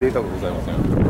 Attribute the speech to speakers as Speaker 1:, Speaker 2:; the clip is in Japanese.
Speaker 1: データがございません。